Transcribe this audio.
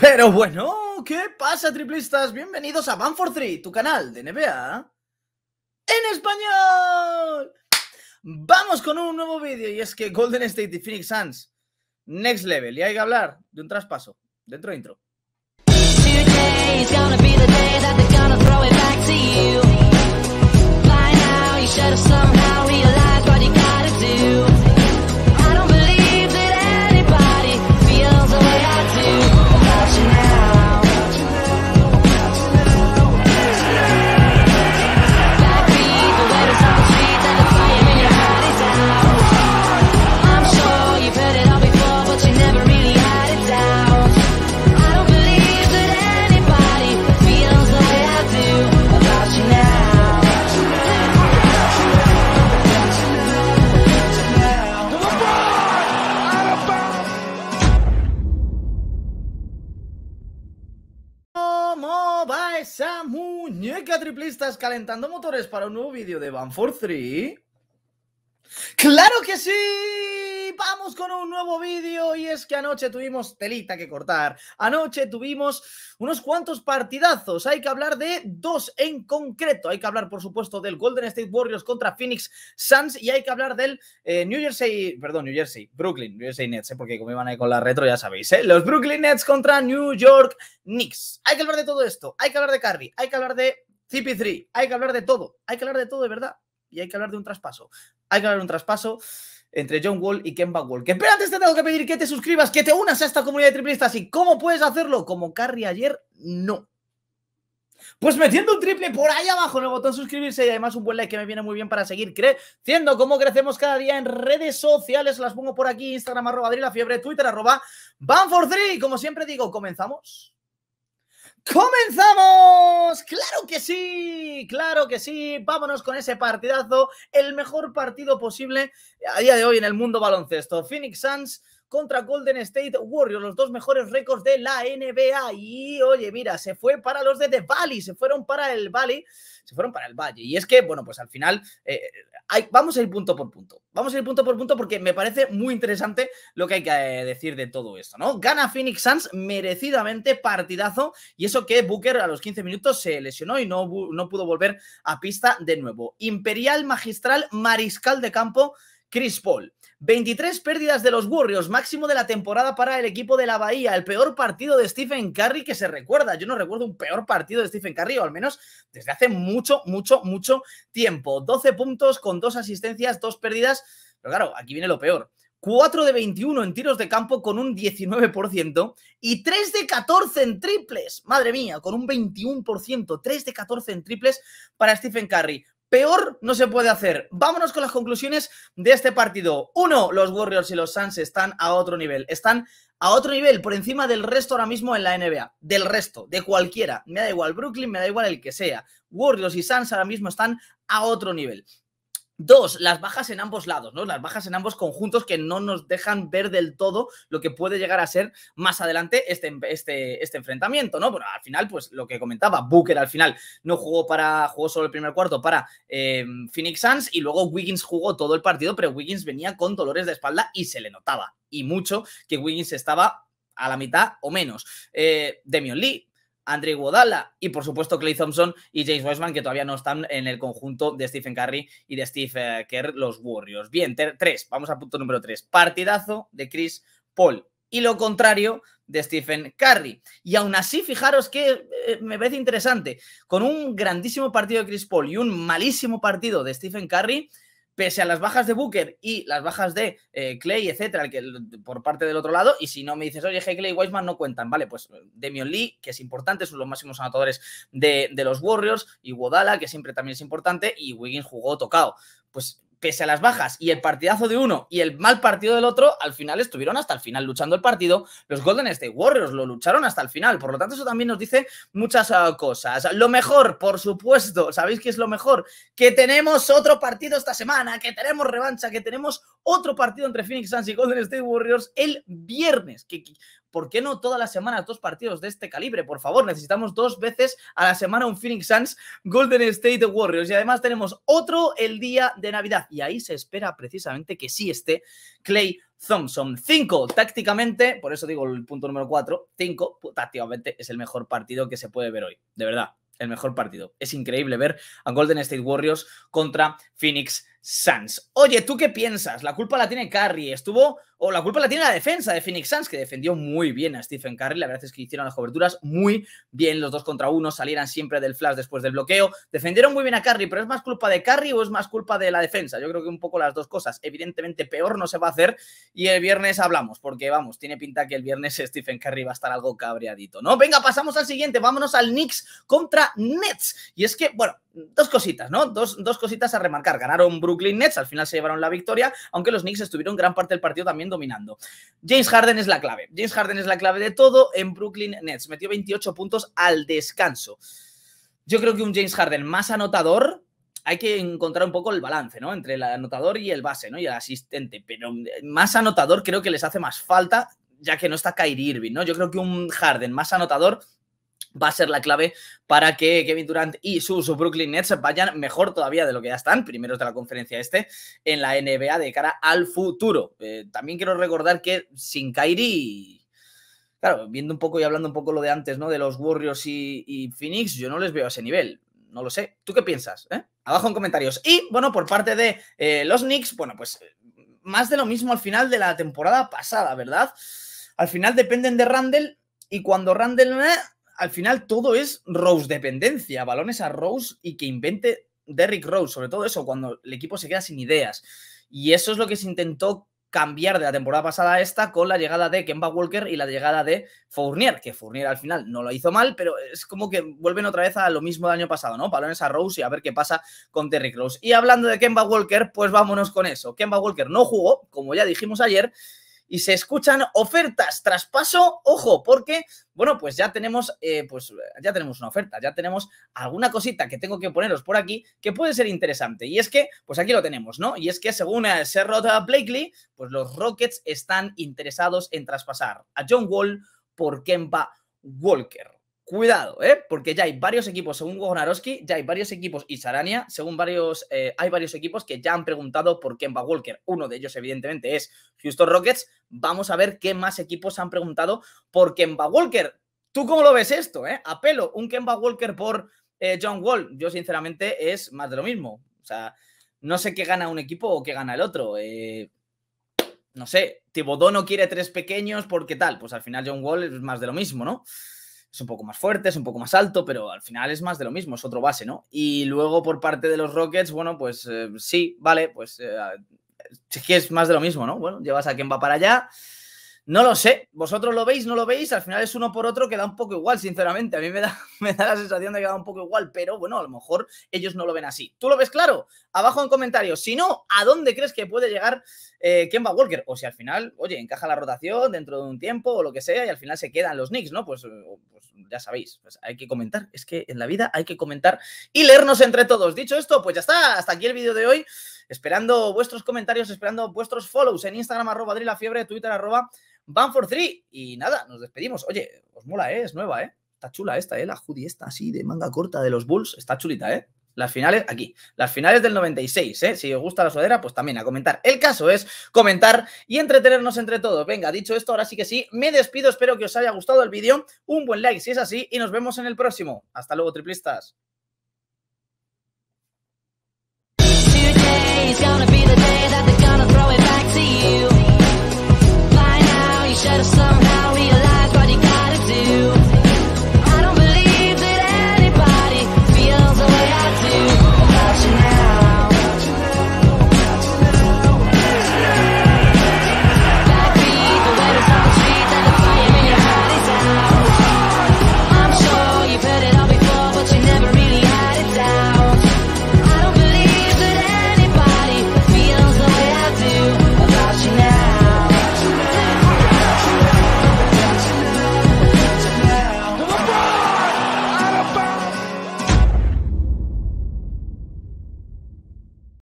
Pero bueno, ¿qué pasa, triplistas? Bienvenidos a Ban for 3, tu canal de NBA en español. Vamos con un nuevo vídeo y es que Golden State y Phoenix Suns, next level, y hay que hablar de un traspaso dentro de intro. Triplistas calentando motores para un nuevo vídeo de Van for 3? ¡Claro que sí! Vamos con un nuevo vídeo y es que anoche tuvimos telita que cortar. Anoche tuvimos unos cuantos partidazos. Hay que hablar de dos en concreto. Hay que hablar, por supuesto, del Golden State Warriors contra Phoenix Suns y hay que hablar del eh, New Jersey, perdón, New Jersey, Brooklyn, New Jersey Nets, ¿eh? porque como iban ahí con la retro ya sabéis, ¿eh? los Brooklyn Nets contra New York Knicks. Hay que hablar de todo esto. Hay que hablar de Curry, hay que hablar de CP3, hay que hablar de todo. Hay que hablar de todo de verdad y hay que hablar de un traspaso. Hay que hablar de un traspaso entre John Wall y Kemba Wall. Que espérate, te tengo que pedir que te suscribas, que te unas a esta comunidad de triplistas. ¿Y cómo puedes hacerlo? Como Carry ayer, no. Pues metiendo un triple por ahí abajo en el botón suscribirse y además un buen like que me viene muy bien para seguir creciendo. Como crecemos cada día en redes sociales, las pongo por aquí: Instagram, arroba la fiebre, Twitter, arroba Ban43. Como siempre digo, comenzamos. ¡Comenzamos! ¡Claro que sí! ¡Claro que sí! Vámonos con ese partidazo, el mejor partido posible a día de hoy en el mundo baloncesto. Phoenix Suns contra Golden State Warriors, los dos mejores récords de la NBA. Y oye, mira, se fue para los de The Valley, se fueron para el Valley, se fueron para el Valle. Y es que, bueno, pues al final eh, vamos a ir punto por punto. Vamos a ir punto por punto porque me parece muy interesante lo que hay que eh, decir de todo esto, ¿no? Gana Phoenix Suns merecidamente partidazo y eso que Booker a los 15 minutos se lesionó y no, no pudo volver a pista de nuevo. Imperial, magistral, mariscal de campo, Chris Paul. 23 pérdidas de los Warriors, máximo de la temporada para el equipo de la Bahía. El peor partido de Stephen Curry que se recuerda. Yo no recuerdo un peor partido de Stephen Curry, o al menos desde hace mucho, mucho, mucho tiempo. 12 puntos con dos asistencias, dos pérdidas. Pero claro, aquí viene lo peor. 4 de 21 en tiros de campo con un 19% y 3 de 14 en triples. Madre mía, con un 21%. 3 de 14 en triples para Stephen Curry. Peor no se puede hacer. Vámonos con las conclusiones de este partido. Uno, los Warriors y los Suns están a otro nivel. Están a otro nivel, por encima del resto ahora mismo en la NBA. Del resto, de cualquiera. Me da igual Brooklyn, me da igual el que sea. Warriors y Suns ahora mismo están a otro nivel. Dos, las bajas en ambos lados, ¿no? Las bajas en ambos conjuntos que no nos dejan ver del todo lo que puede llegar a ser más adelante este, este, este enfrentamiento, ¿no? Bueno, al final, pues lo que comentaba, Booker al final no jugó para, jugó solo el primer cuarto para eh, Phoenix Suns y luego Wiggins jugó todo el partido, pero Wiggins venía con dolores de espalda y se le notaba, y mucho que Wiggins estaba a la mitad o menos. Eh, Demion Lee Andre Iguodala y por supuesto Clay Thompson y James Wiseman que todavía no están en el conjunto de Stephen Curry y de Steve Kerr, los Warriors. Bien, tres, vamos al punto número tres. Partidazo de Chris Paul y lo contrario de Stephen Curry. Y aún así, fijaros que eh, me parece interesante, con un grandísimo partido de Chris Paul y un malísimo partido de Stephen Curry, pese a las bajas de Booker y las bajas de eh, Clay, etcétera, que, por parte del otro lado, y si no me dices, oye, Clay y Wiseman no cuentan, vale, pues Demion Lee, que es importante, son los máximos anotadores de, de los Warriors, y Wodala, que siempre también es importante, y Wiggins jugó tocado. Pues pese a las bajas y el partidazo de uno y el mal partido del otro, al final estuvieron hasta el final luchando el partido. Los Golden State Warriors lo lucharon hasta el final. Por lo tanto, eso también nos dice muchas uh, cosas. Lo mejor, por supuesto, ¿sabéis qué es lo mejor? Que tenemos otro partido esta semana, que tenemos revancha, que tenemos otro partido entre Phoenix Suns y Golden State Warriors el viernes. Que, ¿Por qué no todas las semanas dos partidos de este calibre? Por favor, necesitamos dos veces a la semana un Phoenix Suns Golden State Warriors. Y además tenemos otro el día de Navidad. Y ahí se espera precisamente que sí esté Clay Thompson. 5 tácticamente, por eso digo el punto número 4, 5 tácticamente es el mejor partido que se puede ver hoy, de verdad, el mejor partido. Es increíble ver a Golden State Warriors contra Phoenix Suns. Oye, ¿tú qué piensas? La culpa la tiene Curry. Estuvo, o la culpa la tiene la defensa de Phoenix Suns, que defendió muy bien a Stephen Curry. La verdad es que hicieron las coberturas muy bien, los dos contra uno, salieran siempre del flash después del bloqueo. Defendieron muy bien a Curry, pero ¿es más culpa de Curry o es más culpa de la defensa? Yo creo que un poco las dos cosas. Evidentemente, peor no se va a hacer. Y el viernes hablamos, porque vamos, tiene pinta que el viernes Stephen Curry va a estar algo cabreadito, ¿no? Venga, pasamos al siguiente. Vámonos al Knicks contra Nets. Y es que, bueno, dos cositas, ¿no? Dos, dos, cositas a remarcar. Ganaron Brooklyn Nets, al final se llevaron la victoria, aunque los Knicks estuvieron gran parte del partido también dominando. James Harden es la clave. James Harden es la clave de todo en Brooklyn Nets. Metió 28 puntos al descanso. Yo creo que un James Harden más anotador. Hay que encontrar un poco el balance, ¿no? Entre el anotador y el base, ¿no? Y el asistente. Pero más anotador creo que les hace más falta, ya que no está Kyrie Irving, ¿no? Yo creo que un Harden más anotador va a ser la clave para que Kevin Durant y sus Brooklyn Nets vayan mejor todavía de lo que ya están, primeros de la conferencia este, en la NBA de cara al futuro. Eh, también quiero recordar que sin Kyrie, claro, viendo un poco y hablando un poco lo de antes, ¿no? De los Warriors y, Phoenix, yo no les veo a ese nivel. No lo sé. ¿Tú qué piensas? Eh? Abajo en comentarios. Y bueno, por parte de eh, los Knicks, bueno, pues más de lo mismo al final de la temporada pasada, ¿verdad? Al final dependen de Randall y cuando Randall al final todo es Rose dependencia, balones a Rose y que invente Derrick Rose, sobre todo eso, cuando el equipo se queda sin ideas. Y eso es lo que se intentó cambiar de la temporada pasada a esta con la llegada de Kemba Walker y la llegada de Fournier, que Fournier al final no lo hizo mal, pero es como que vuelven otra vez a lo mismo del año pasado, ¿no? Balones a Rose y a ver qué pasa con Derrick Rose. Y hablando de Kemba Walker, pues vámonos con eso. Kemba Walker no jugó, como ya dijimos ayer, y se escuchan ofertas, traspaso, ojo, porque, bueno, pues ya tenemos, eh, pues ya tenemos una oferta, ya tenemos alguna cosita que tengo que poneros por aquí que puede ser interesante. Y es que, pues aquí lo tenemos, ¿no? Y es que según eh, Sherrod Blakely, pues los Rockets están interesados en traspasar a John Wall por Kemba Walker. Cuidado, ¿eh? porque ya hay varios equipos, según Wojnarowski, ya hay varios equipos, y Sarania, según varios, eh, hay varios equipos que ya han preguntado por Kemba Walker. Uno de ellos, evidentemente, es Houston Rockets. Vamos a ver qué más equipos han preguntado por Kemba Walker. ¿Tú cómo lo ves esto? Eh? Apelo, un Kemba Walker por eh, John Wall. Yo, sinceramente, es más de lo mismo. O sea, no sé qué gana un equipo o qué gana el otro. Eh, no sé, Tibodó no quiere tres pequeños porque tal. Pues al final John Wall es más de lo mismo, ¿no? Es un poco más fuerte, es un poco más alto, pero al final es más de lo mismo, es otro base, ¿no? Y luego por parte de los Rockets, bueno, pues eh, sí, vale, pues eh, es que es más de lo mismo, ¿no? Bueno, llevas a quien va para allá. No lo sé, vosotros lo veis, no lo veis, al final es uno por otro que da un poco igual, sinceramente. A mí me da, me da la sensación de que da un poco igual, pero bueno, a lo mejor ellos no lo ven así. ¿Tú lo ves claro? Abajo en comentarios. Si no, ¿a dónde crees que puede llegar eh, Kemba Walker? O si al final, oye, encaja la rotación dentro de un tiempo o lo que sea y al final se quedan los Knicks, ¿no? Pues, pues ya sabéis, pues hay que comentar. Es que en la vida hay que comentar y leernos entre todos. Dicho esto, pues ya está. Hasta aquí el vídeo de hoy. Esperando vuestros comentarios, esperando vuestros follows en Instagram, arroba Fiebre, Twitter, arroba Van for Three. Y nada, nos despedimos. Oye, os mola, ¿eh? Es nueva, ¿eh? Está chula esta, ¿eh? La hoodie esta así de manga corta de los Bulls. Está chulita, ¿eh? Las finales, aquí, las finales del 96, ¿eh? Si os gusta la sudadera, pues también a comentar. El caso es comentar y entretenernos entre todos. Venga, dicho esto, ahora sí que sí, me despido. Espero que os haya gustado el vídeo. Un buen like si es así y nos vemos en el próximo. Hasta luego, triplistas. Today's gonna be the day that they're gonna throw it back to you. By now, you should have somehow